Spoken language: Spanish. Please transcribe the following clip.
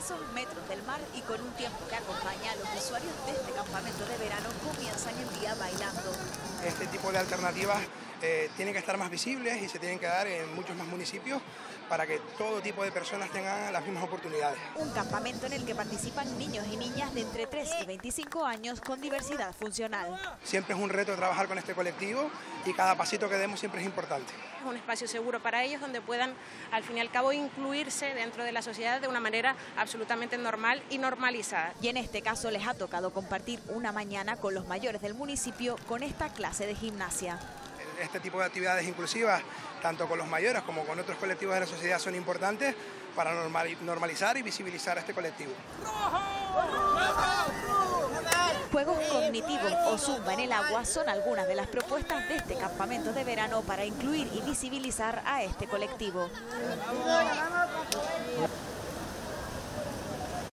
escasos metros del mar y con un tiempo que acompaña a los usuarios de este campamento de verano comienzan el día bailando. Este tipo de alternativas eh, tienen que estar más visibles y se tienen que dar en muchos más municipios para que todo tipo de personas tengan las mismas oportunidades. Un campamento en el que participan niños y niñas de entre 3 y 25 años con diversidad funcional. Siempre es un reto trabajar con este colectivo y cada pasito que demos siempre es importante. Es un espacio seguro para ellos donde puedan al fin y al cabo incluirse dentro de la sociedad de una manera absolutamente normal y normalizada. Y en este caso les ha tocado compartir una mañana con los mayores del municipio con esta clase de gimnasia este tipo de actividades inclusivas, tanto con los mayores como con otros colectivos de la sociedad, son importantes para normalizar y visibilizar a este colectivo. Juegos cognitivos o zumba en el agua son algunas de las propuestas de este campamento de verano para incluir y visibilizar a este colectivo.